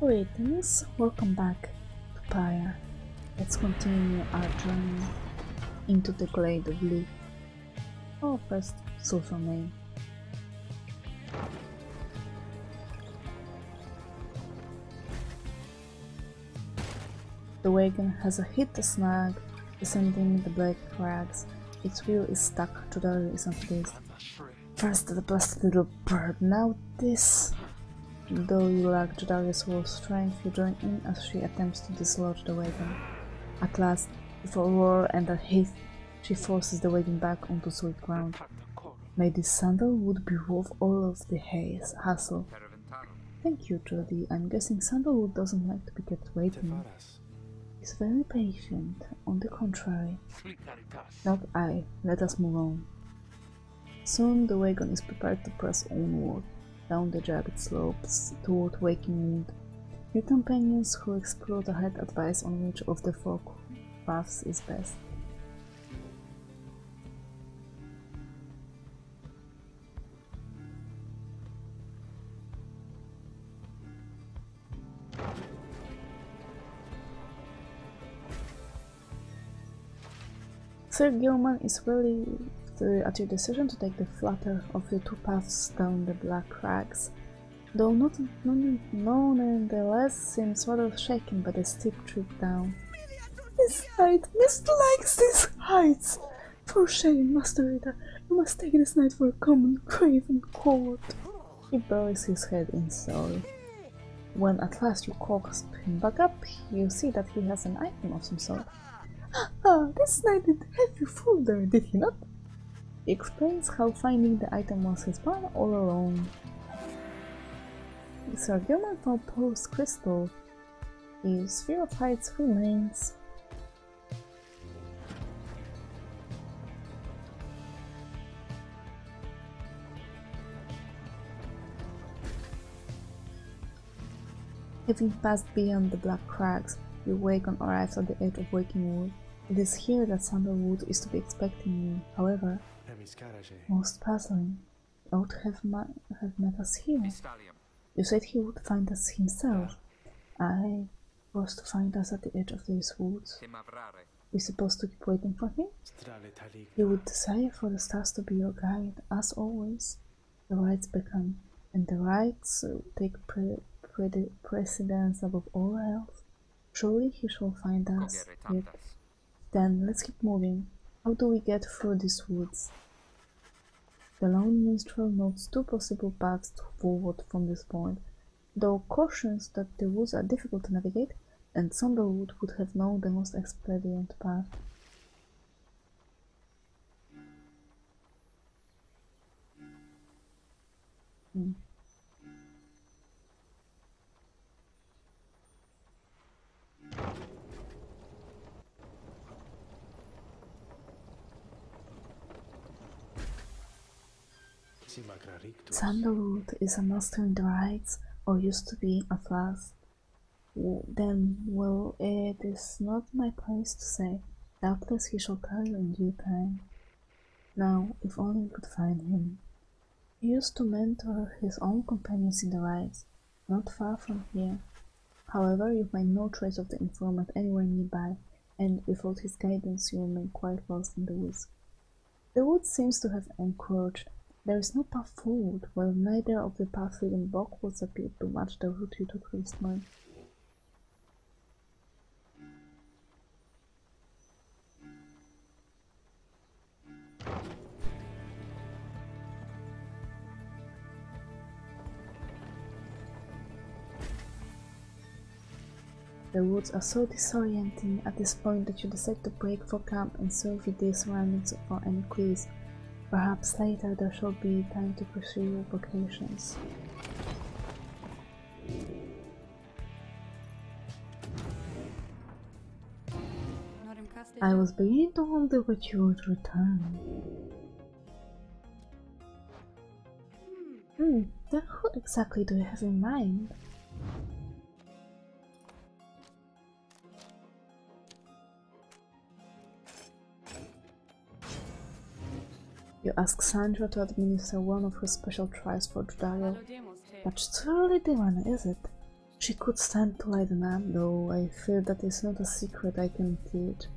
Greetings, welcome back to Pyre. Let's continue our journey into the Glade of Leaf. Our oh, first social name. The wagon has a hit the snag descending the black crags. Its wheel is stuck to the place. First the blasted little bird, now this. Though you lack Jodariel's whole strength, you join in as she attempts to dislodge the wagon. At last, with a roar and a hiss, she forces the wagon back onto solid ground. May this sandalwood be worth all of the haze, hassle. Thank you, Jody. I'm guessing sandalwood doesn't like to be kept waiting. He's very patient, on the contrary. Not I. Let us move on. Soon the wagon is prepared to press onward, down the jagged slopes toward Waking. Your companions who explore the ahead advise on which of the four paths is best. Sir Gilman is really at your decision to take the flatter of the two paths down the black crags, though not no nonetheless seems rather shaken by the steep trip down. This height, Mist likes these heights! For shame, Master Rita, you must take this night for a common craven court. He buries his head in sorrow. When at last you coax him back up, you see that he has an item of some sort. Ah, this knight did have you fooled there, did he not? Explains how finding the item was his plan all along. Sir Gilman found Paul's crystal. His fear of heights remains. Having passed beyond the black crags, your wagon arrives at the edge of Waking Wood. It is here that Sandalwood is to be expecting you. However, most puzzling, he ought have, have met us here. You said he would find us himself. I was to find us at the edge of these woods. We supposed to keep waiting for him? You would desire for the stars to be your guide, as always. The rites beckon, and the rites take pre pre precedence above all else. Surely he shall find us. Yet. Then let's keep moving. How do we get through these woods? The lone minstrel notes two possible paths forward from this point, though cautions that the woods are difficult to navigate, and Sandalwood would have known the most expedient path. Hmm. Sandalwood is a master in the rites, or used to be at last. Then, well, it is not my place to say. Doubtless he shall tell you in due time. Now, if only we could find him. He used to mentor his own companions in the rites, not far from here. However, you find no trace of the informant anywhere nearby, and without his guidance you remain quite lost in the woods. The wood seems to have encroached there is no path forward, while neither of the paths leading backwards appear to match the route you took this morning. The woods are so disorienting at this point that you decide to break for camp and survey the surroundings for any clues. Perhaps later there shall be time to pursue your vocations. I was beginning to wonder what you would return. Hmm, then who exactly do you have in mind? Ask Sandra to administer one of her special trials for Jodariel. But surely Dylan, is it? She could stand to light them up, though I fear that is not a secret I can teach.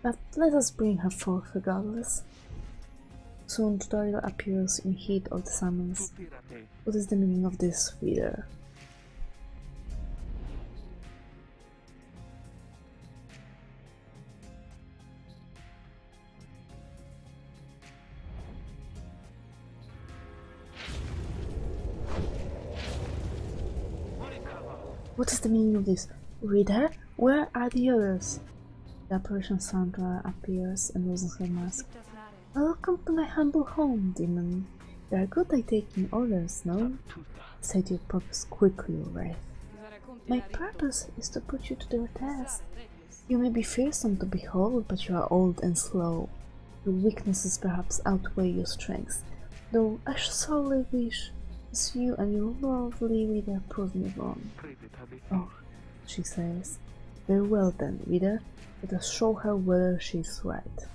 But let us bring her forth regardless. Soon tutorial appears in heat of the summons. What is the meaning of this, reader? What is the meaning of this? Reader, where are the others? The apparition Sandra appears and loses her mask. Welcome to my humble home, demon. You are good at taking orders, no? Said your purpose quickly, Wraith. My purpose is to put you to the test. You may be fearsome to behold, but you are old and slow. Your weaknesses perhaps outweigh your strengths, though I sorely wish as you and lovely reader prove me wrong. Oh, she says. Very well then, reader. Let us show her whether she is right.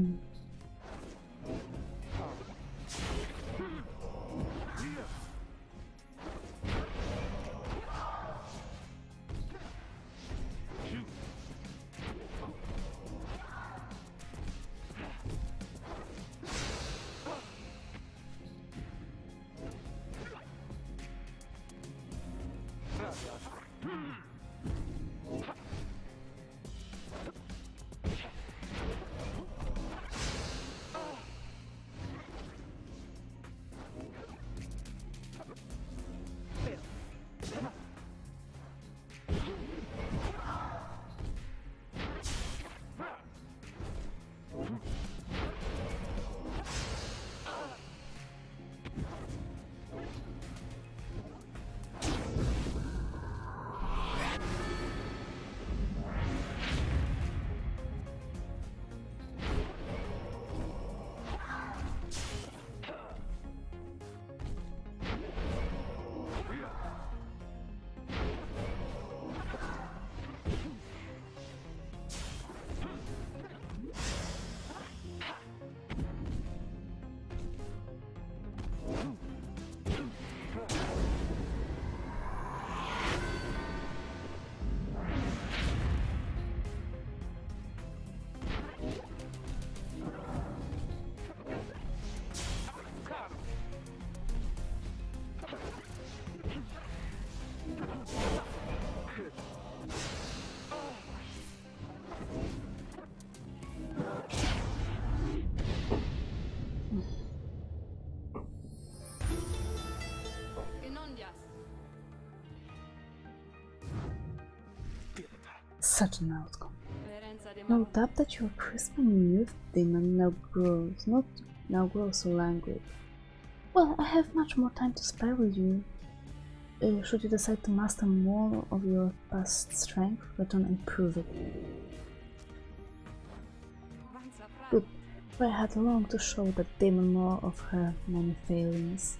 Hmm. Such an outcome. No doubt that your crispy youth demon now grows, not now grows so languid. Well, I have much more time to spare with you. Uh, should you decide to master more of your past strength, return and prove it. Good, for I had long to show the demon more of her many failings.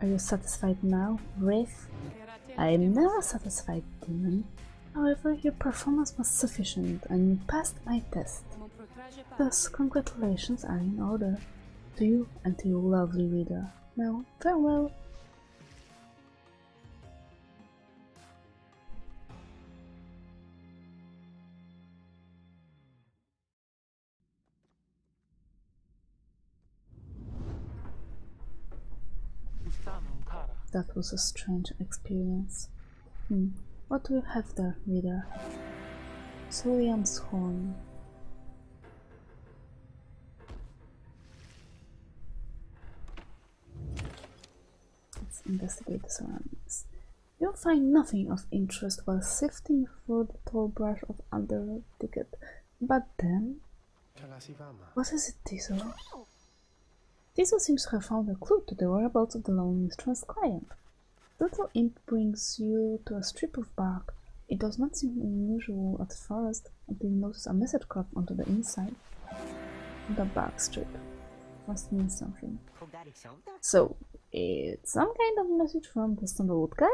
Are you satisfied now, Wraith? I am never satisfied, Demon. However, your performance was sufficient and you passed my test. Thus, congratulations are in order to you and to your lovely reader. Now, farewell! That was a strange experience. Hmm. What do you have there, reader? Soliam's horn. Let's investigate the surroundings. You'll find nothing of interest while sifting through the tall brush of under ticket. But then... What is it, Tiso? Tiso seems to have found a clue to the whereabouts of the lonely trans client. Little imp brings you to a strip of bark. It does not seem unusual at first until you notice a message carved onto the inside. The bark strip must mean something. So, it's some kind of message from the Sandalwood guy?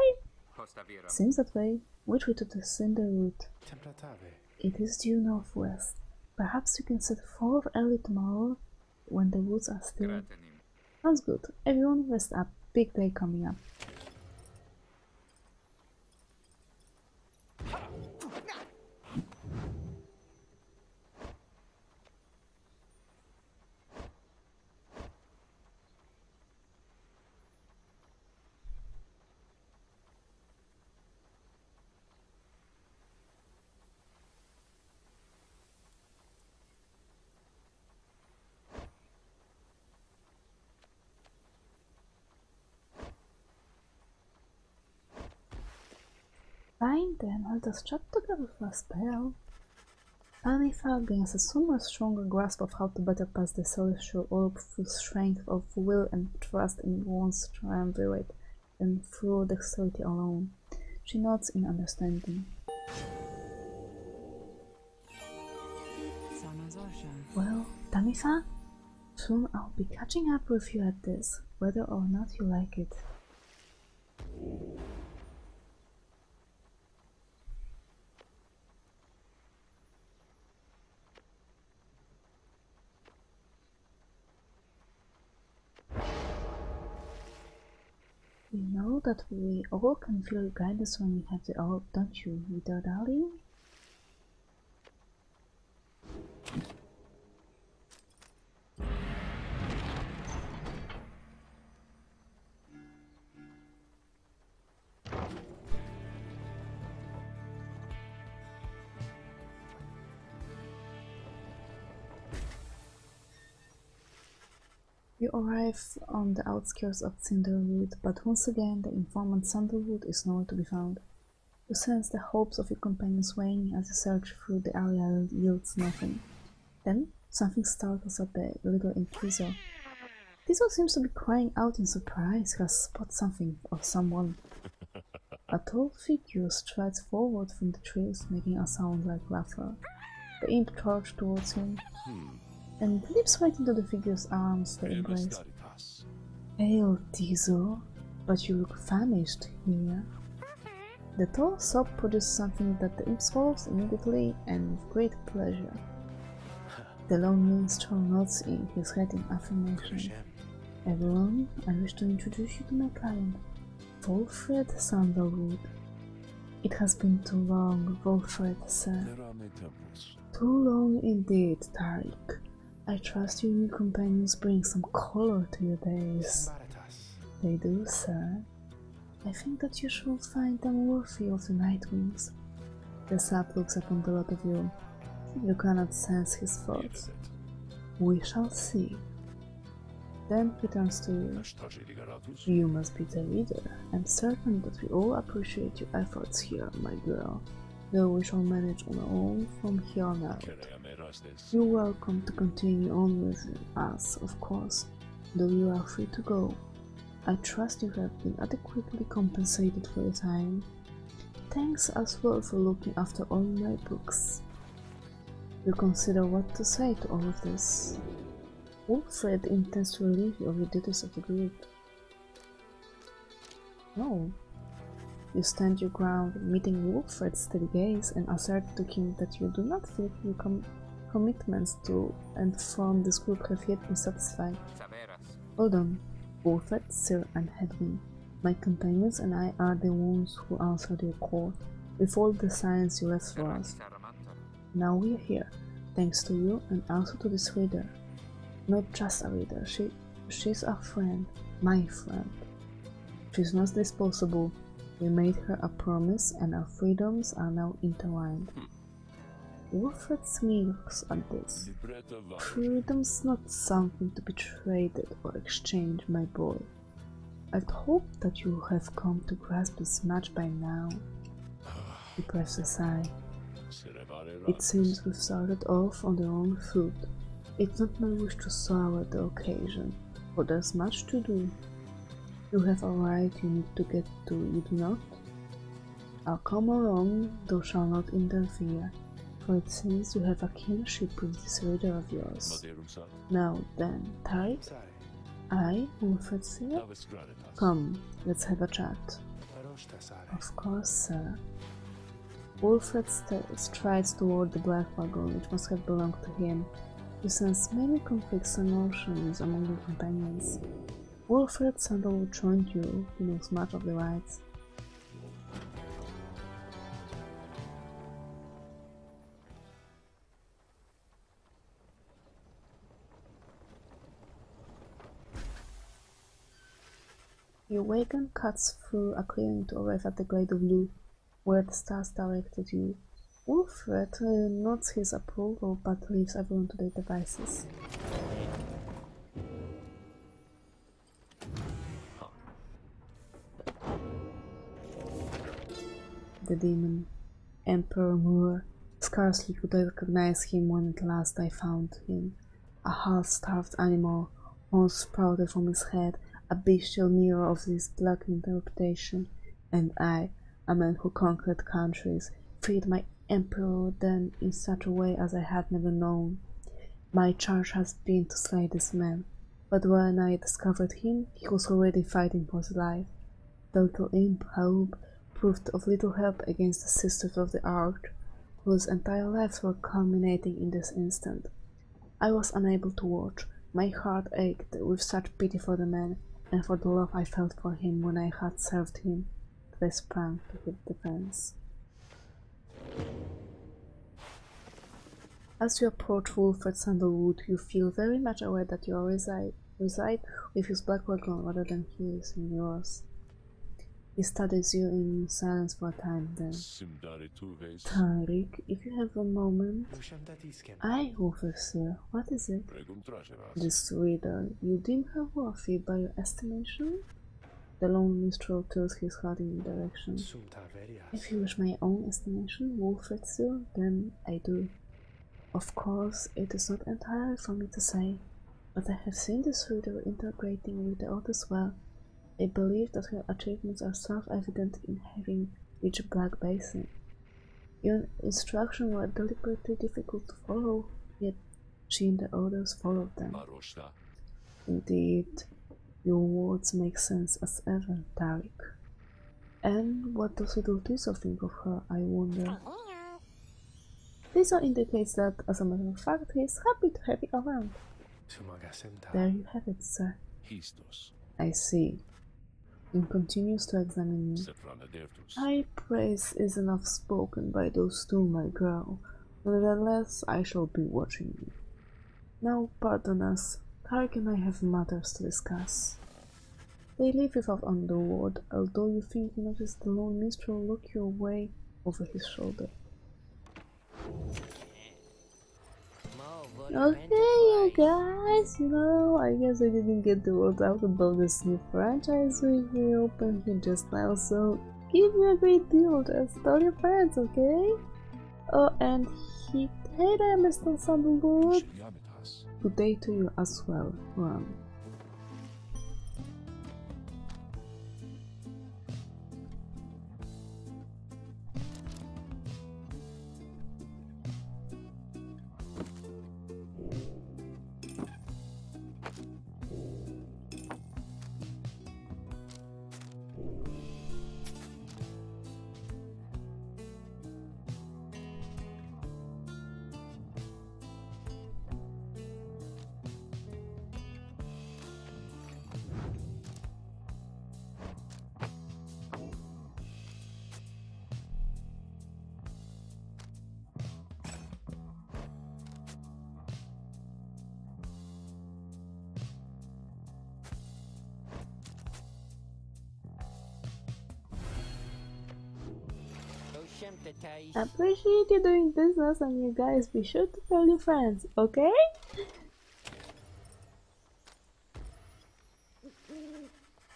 Seems that way. Which way to the Cinder route? It is due northwest. Perhaps you can set forth early tomorrow when the woods are still. Sounds good. Everyone rest up. Big day coming up. Fine then, let us chat together for a spell. Anitha gains a somewhat stronger grasp of how to better pass the celestial orb through strength of will and trust in one's triumvirate than through dexterity alone. She nods in understanding. Well, Tamisa, soon I'll be catching up with you at this, whether or not you like it. You know that we all can feel guidance when we have the orb, don't you, little darling? Arrive on the outskirts of Cinderwood, but once again the informant Sandalwood is nowhere to be found. You sense the hopes of your companions waning as you search through the area yields nothing. Then something startles at the little inquisitor. one seems to be crying out in surprise, has spotted something or someone. A tall figure strides forward from the trees, making a sound like laughter. The imp charges towards him. Hmm. And leaps right into the figure's arms to embrace. Hail, Tiso, but you look famished here. The tall sob produces something that the imp swallows immediately and with great pleasure. The lone minstrel nods in his head in affirmation. Everyone, I wish to introduce you to my client, Volfred Sandalwood. It has been too long, Volfred said. Too long indeed, Tarik. I trust your new companions bring some color to your days. They do, sir. I think that you should find them worthy of the Nightwings. The sap looks upon the lot of you. You cannot sense his thoughts. We shall see. Then he turns to you. You must be the leader. I'm certain that we all appreciate your efforts here, my girl though we shall manage on our own from here on out. You're welcome to continue on with us, of course, though you are free to go. I trust you have been adequately compensated for your time. Thanks as well for looking after all my books. You consider what to say to all of this. Volfred intends to relieve you of the duties of the group. No, you stand your ground, meeting Volfred's steady gaze, and assert to him that you do not feel you com commitments to and from this group have yet been satisfied. Hold on, Volfred, Sir, and Hedwyn. My companions and I are the ones who answered your call, with all the science you left for us. Now we are here, thanks to you and also to this reader. Not just a reader, she, she's a friend, my friend. She's not disposable, we made her a promise and our freedoms are now intertwined. Hmm. Volfred smiles at this. Freedom's not something to be traded or exchanged, my boy. I'd hoped that you have come to grasp this much by now. He pressed a sigh. It seems we've started off on the wrong foot. It's not my wish to sour the occasion, for there's much to do. You have a right you need to get to, you do not? I'll come along, thou shalt not interfere, for it seems you have a kinship with this reader of yours. Now then, Tarik? I, Volfred Sir? Come, let's have a chat. Of course, sir. Volfred strides toward the black wagon, which must have belonged to him. You sense many conflicts and emotions among your companions. Volfred Sandal joined you, he knows much of the rites. Wagon cuts through a clearing to arrive at the of Lu, where the stars directed you. Volfred uh, nods his approval but leaves everyone to their devices. the demon. Emperor Moore scarcely could I recognize him when at last I found him. A half-starved animal, all sprouted from his head, a bestial mirror of this black interpretation, and I, a man who conquered countries, freed my emperor then in such a way as I had never known. My charge has been to slay this man, but when I discovered him, he was already fighting for his life. The little imp, hope, proved of little help against the Sisters of the Arch, whose entire lives were culminating in this instant. I was unable to watch. My heart ached with such pity for the man, and for the love I felt for him when I had served him, that I sprang to his defense. As you approach Volfred Sandalwood, you feel very much aware that you reside, reside with his black wagon rather than his in yours. He studies you in silence for a time then. Tarik, if you have a moment. I, officer, what is it? This reader, you deem her worthy by your estimation? The lone minstrel tilts his head in direction. If you wish my own estimation, Volfred still, then I do. Of course, it is not entirely for me to say, but I have seen this reader integrating with the others well I believe that her achievements are self-evident in having reached Black Basin. Your instructions were deliberately difficult to follow, yet she and the others followed them. Indeed, your words make sense as ever, Tarik. And what does little Tiso think of her, I wonder? Oh, Tiso indicates that, as a matter of fact, he is happy to have you around. There you have it, sir. I see and continues to examine me. High praise is enough spoken by those two, my girl. Nevertheless, I shall be watching you. Now, pardon us. Tarik and I have matters to discuss. They leave without underword, although you think you notice the lone minstrel look your way over his shoulder. Okay, you guys, you know, I guess I didn't get the word out about this new franchise we reopened here just now, so give me a great deal, just tell your friends, okay? Oh, and he, hey there, Mr. Sandalwood. Good day to you as well, Ron. I appreciate you doing business and you guys be sure to tell your friends, okay?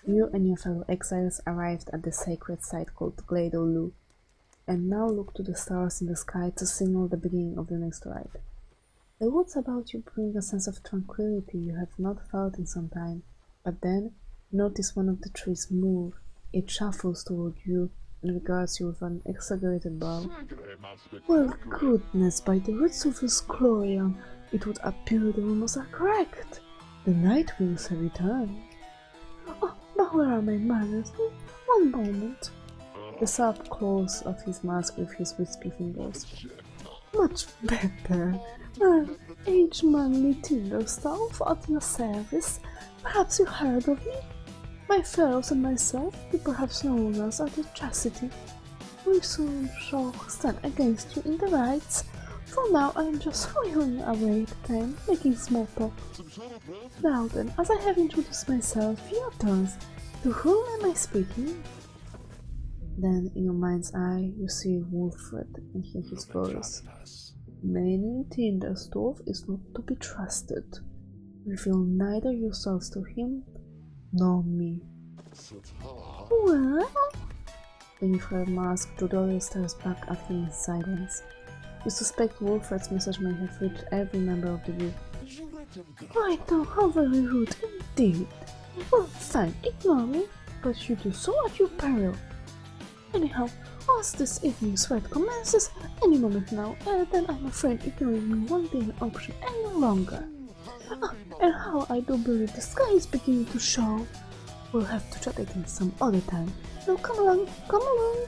You and your fellow exiles arrived at the sacred site called Gledo and now look to the stars in the sky to signal the beginning of the next ride. The woods about you bring a sense of tranquility you have not felt in some time, but then notice one of the trees move. It shuffles toward you regards you with an exaggerated bow. Well, goodness, by the roots of his Chlorian, it would appear the rumors are correct. The night winds have returned. Oh, but where are my manners? One moment. The sharp claws of his mask with his wispy fingers. Much better. Uh, age manly Tinderstaff at your service. Perhaps you heard of me? My fellows and myself, you perhaps know us as the Chastity. We soon shall stand against you in the rites. For now I am just whiling away the time, making small talk. Now then, as I have introduced myself, your turns. To whom am I speaking? Then, in your mind's eye, you see Volfred and hear his voice. Many Tinderstaff is not to be trusted. Reveal neither yourselves to him nor me. Well? Beneath her mask, Jodariel stares back at him in silence. You suspect Volfred's message may have reached every member of the group. Right know how very rude indeed. Well, fine, ignore me, but you do so at your peril. Anyhow, as this evening's ride commences any moment now, uh, then I'm afraid ignoring me won't be an option any longer. Ah, and how I do believe the sky is beginning to show. We'll have to chat again some other time. Now come along, come along!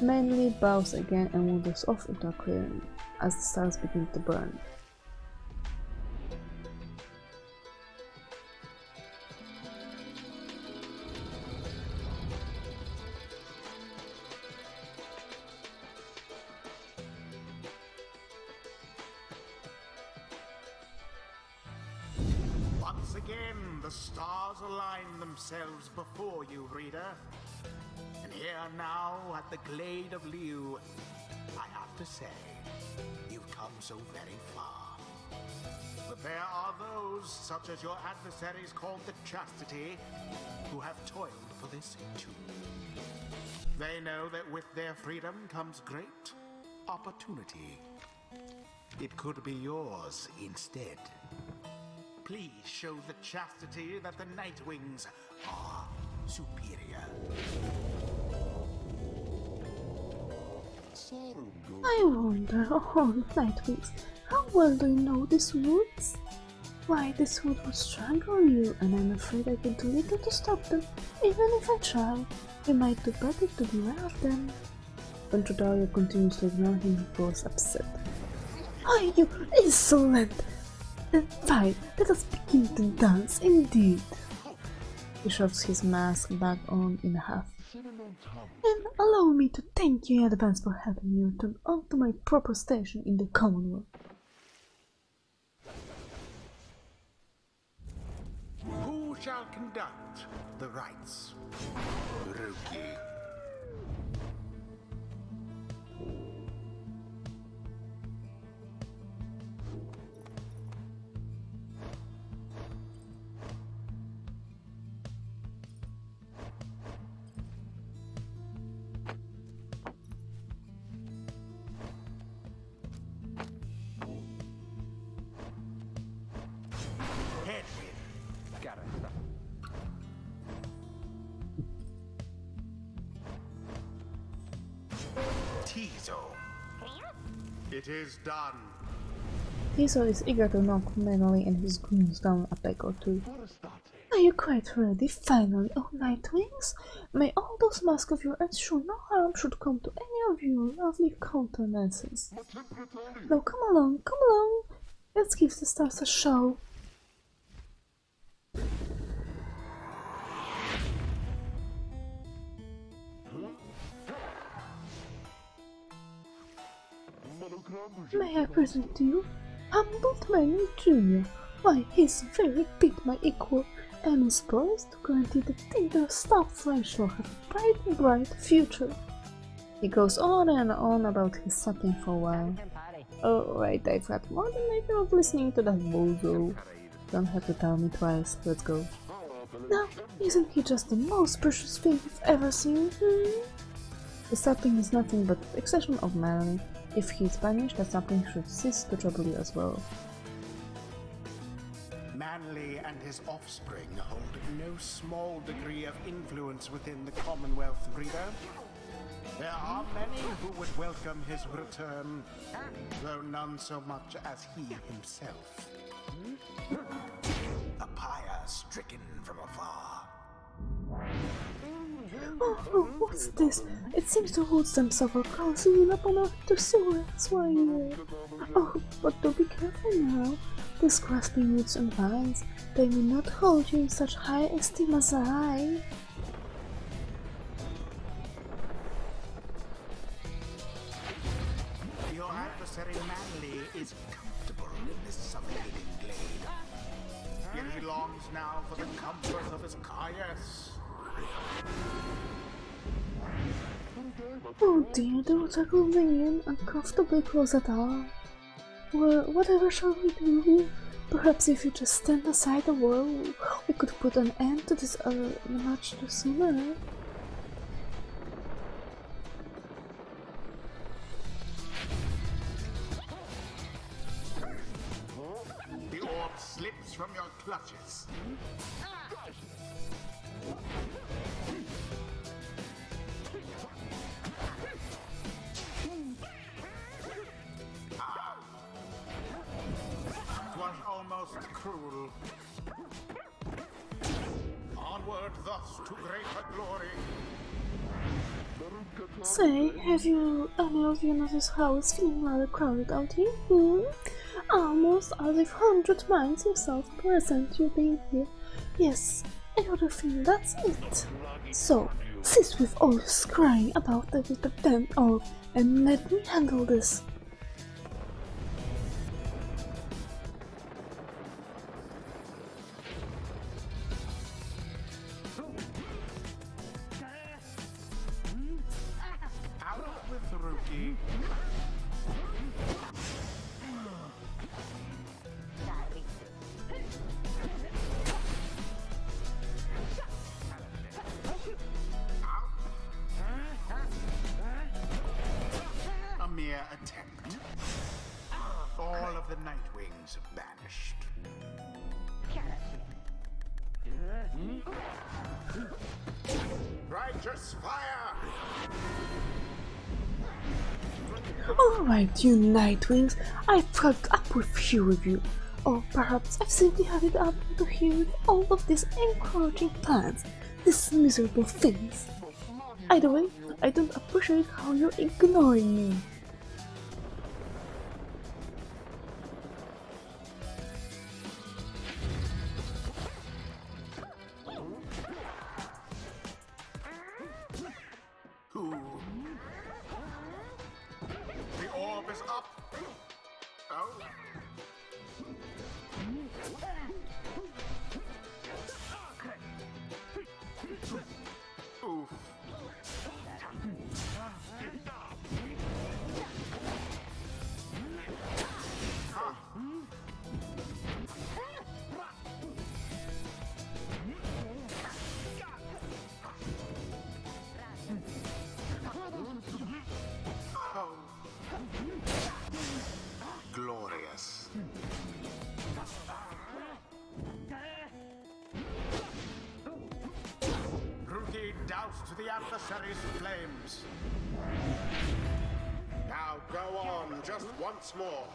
Manly bows again and wanders off into a clearing as the stars begin to burn. Now at the Glade of Lu, I have to say, you've come so very far. But there are those, such as your adversaries called the Chastity, who have toiled for this too. They know that with their freedom comes great opportunity. It could be yours instead. Please show the Chastity that the Nightwings are superior. I wonder, oh, Nightwings, how well do you know these woods? Why, this wood would strangle you, and I'm afraid I can do little to stop them. Even if I try, we might do better to beware of them. When Trodalia continues to ignore him, he grows upset. Why, you insolent! Then fine, let us begin to dance, indeed. He shoves his mask back on in a huff. And allow me to thank you in advance for helping me return onto my proper station in the Commonwealth. Who shall conduct the rites? Rukey. It is done. Tiso is eager to knock Manly and his goons down a peg or two. Are you quite ready, finally, oh Nightwings? May all those masks of yours ensure no harm should come to any of your lovely countenances. Now come along, come along, let's give the stars a show. May I present to you Humboldt Manning Jr. Why, he's very big, my equal, and is poised to guarantee that Tinker Staff Ranch will have a bright, bright future. He goes on and on about his sucking for a while. Oh, right, I've had more than enough of listening to that bozo. Don't have to tell me twice, let's go. Now, isn't he just the most precious thing you've ever seen? Hmm? The sapping is nothing but the extension of Melanie. If he is punished, something should cease to trouble you as well. Manly and his offspring hold no small degree of influence within the Commonwealth, reader. There are many who would welcome his return, though none so much as he himself. A pyre stricken from afar. Oh, oh, what's this? It seems to hold some several crossing up on to sewer. That's why uh, Oh, but do be careful now. These grasping roots and vines, they may not hold you in such high esteem as I. Oh dear, the roots are convenient, uncomfortably close at all. Well, whatever shall we do? Perhaps if you just stand aside a while, we could put an end to this uh, much sooner. The orb slips from your clutches. Cruel. Onward thus to greater glory. Say, have you any of you noticed how it's feeling rather crowded out here? Hmm? Almost as if hundred minds yourself present you being here. Yes, another thing, that's it. So, cease with all crying about the damn orb and let me handle this. Righteous fire! Alright, you Nightwings, I've caught up with few of you. Or perhaps I've simply had it up to here with all of these encouraging plans, these miserable things. Either way, I don't appreciate how you're ignoring me. Adversary's flames. Now go on, just once more.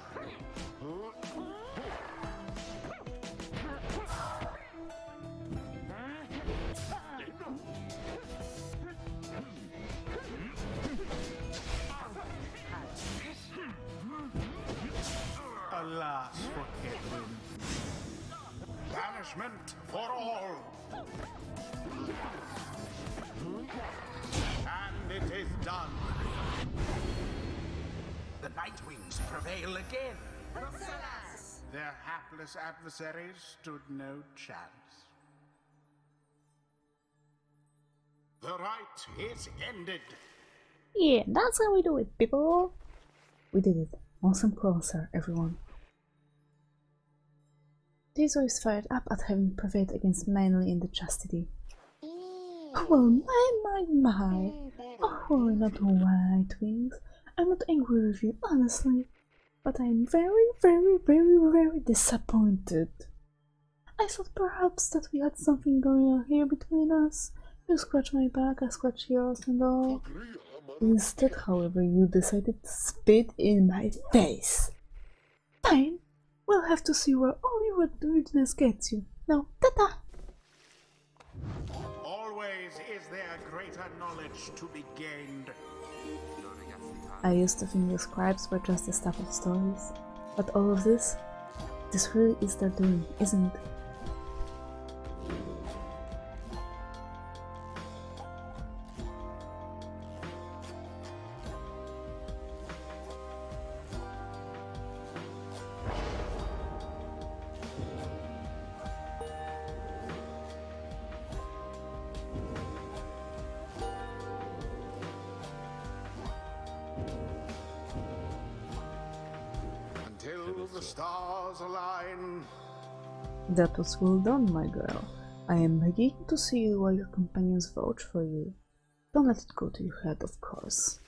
Prevail again. Their hapless adversaries stood no chance. The Rite is ended. Yeah, that's how we do it, people. We did it. Awesome closer, everyone. Ti'zo is fired up at having prevailed against Manly in the chastity. Oh, well, my, my, my. Oh, worry not white wings. I'm not angry with you, honestly. But I'm very, very, very, very disappointed. I thought perhaps that we had something going on here between us. You scratch my back, I scratch yours and all. Instead, however, you decided to spit in my face. Fine. We'll have to see where all your weirdness gets you. Now, ta-ta! Always is there greater knowledge to be gained. I used to think the scribes were just the stuff of stories, but all of this, this really is their doing, isn't it? That was well done, my girl. I am beginning to see why your companions vouch for you. Don't let it go to your head, of course.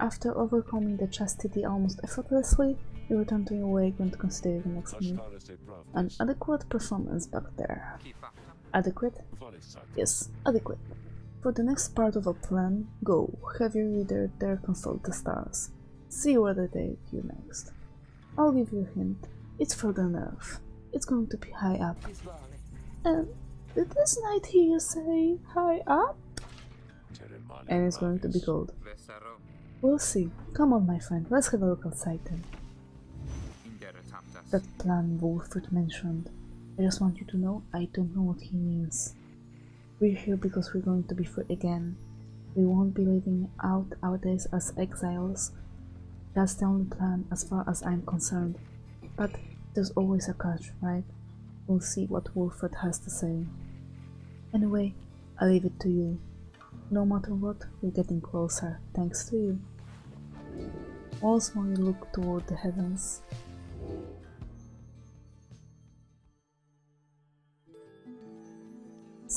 After overcoming the chastity almost effortlessly, you return to your and consider the next move. An adequate performance back there. Adequate? Yes, adequate. For the next part of a plan, go, have your reader there consult the stars. See where they take you next. I'll give you a hint. It's further north. It's going to be high up. And did this night hear you say high up? And it's going to be cold. We'll see. Come on, my friend, let's have a look outside then that plan Volfred mentioned. I just want you to know I don't know what he means. We're here because we're going to be free again. We won't be living out our days as exiles. That's the only plan as far as I'm concerned. But there's always a catch, right? We'll see what Volfred has to say. Anyway, I leave it to you. No matter what, we're getting closer, thanks to you. Once more you look toward the heavens.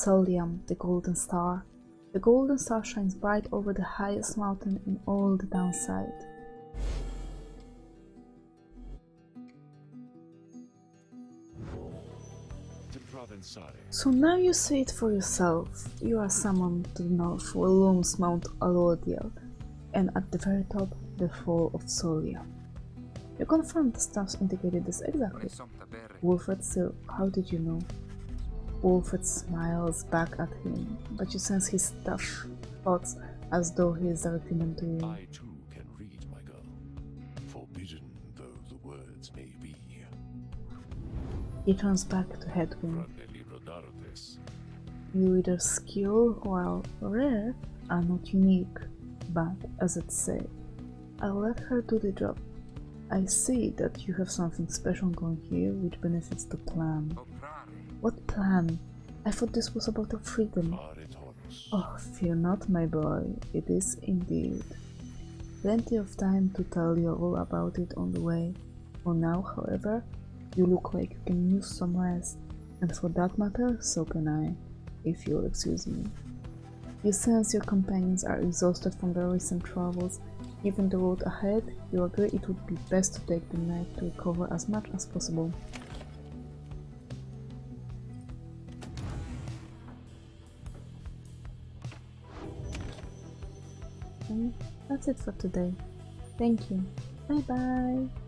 Solium, the golden star. The golden star shines bright over the highest mountain in all the downside. So now you see it for yourself. You are summoned to the north where looms Mount Alodiel, and at the very top, the fall of Solia. You confirmed the stars indicated this exactly. Volfred still, how did you know? Volfred smiles back at him, but you sense his tough thoughts as though he is directing them to you. I too can read, my girl. Forbidden though the words may be. He turns back to Hedwyn. You either skill while rare are not unique, but as it said, I'll let her do the job. I see that you have something special going here which benefits the plan. What plan? I thought this was about our freedom. Oh, fear not, my boy, it is indeed. Plenty of time to tell you all about it on the way. For now, however, you look like you can use some rest, and for that matter, so can I, if you'll excuse me. You sense your companions are exhausted from their recent travels. Given the road ahead, you agree it would be best to take the night to recover as much as possible. That's it for today. Thank you. Bye bye.